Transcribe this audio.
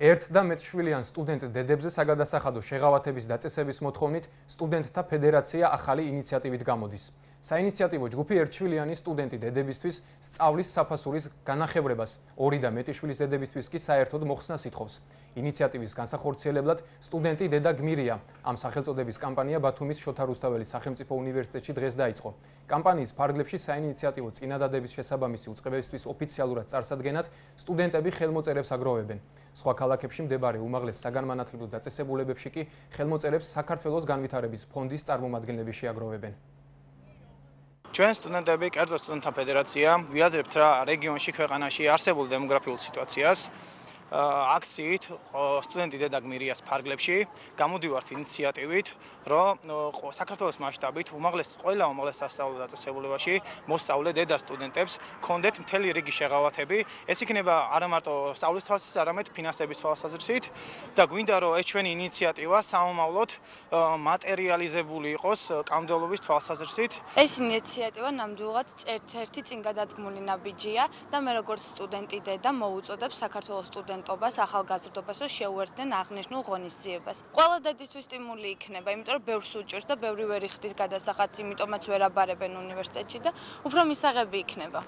ერთ და მეტ შვილიან სტუდენტ დედებზე საგადასახადო შეღავათების დაწესების მოთხოვნით სტუდენტთა ფედერაცია ახალი ინიციატივით გამოდის. საინიციატივო ჯგუფი ერთშვილიანი სტუდენტი დედებისთვის სწავლის საფასურის განახევრებას, ორი და მეტი შვილის დედებისთვის კი საერთოდ მოხსნას ითხოვს. ინიციატივის განსახორციელებლად სტუდენტი დედა გმირია. ამ სახელწოდების კამპანია ბათუმის შოთა რუსთაველის სახელმწიფო უნივერსიტეტში დღეს დაიწყო. კამპანიის ფარგლებში საინიციატივო წინადადების შესაბამისი უწყებებისთვის ოფიციალურად წარსადგენად სტუდენტები ხელმოწერებს აგროვებენ. სხვა ქალაქებში მდებარე უმაღლეს საგანმანათლებლო დაწესებულებებში კი ხელმოწერებს საქართველოს განვითარების ფონდის წარმომადგენლები შეაგროვებენ. ჩვენ სტუდენტები, კერძო სტუდენტთა ფედერაცია, ვიაზრებთ რა რეგიონში ქვეყანაში არსებულ დემოგრაფიულ სიტუაციას. აქციით სტუდენტი დედა გმირიას ფარგლებში გამოდივართ ინიციატივით, რომ საქართველოს მასშტაბით უმაღლეს ყველა უმაღლეს სასწავლო დაწესებულებაში მოსწავლე დედა სტუდენტებს კონდეთ მთელი რიგი შეღავათები. ეს იქნება არა მარტო სწავლის თვალსაზრისით, არამედ ფინანსების თვალსაზრისით და გვინდა რომ ეს ჩვენი ინიციატივა სამომავლოდ მატერიალიზებული იყოს კამდელობის თვალსაზრისით. ეს ინიციატივა ნამდვილად ერთ-ერთი წინ გადადგმული ნაბიჯია და მე როგორც სტუდენტი დედა მოუწოდებ საქართველოს სტუდენტ სტუდენტობას, ახალგაზრდობას, რომ შეუერთდნენ აღნიშნულ ღონისძიებას. ყველა დედისთვის სტიმული იქნება, იმიტომ რომ ბევრს უჭერს და ბევრი ვერ იხდის გადასახადს, იმიტომაც ვერ აბარებენ უნივერსიტეტში და უფრო მისაღები იქნება.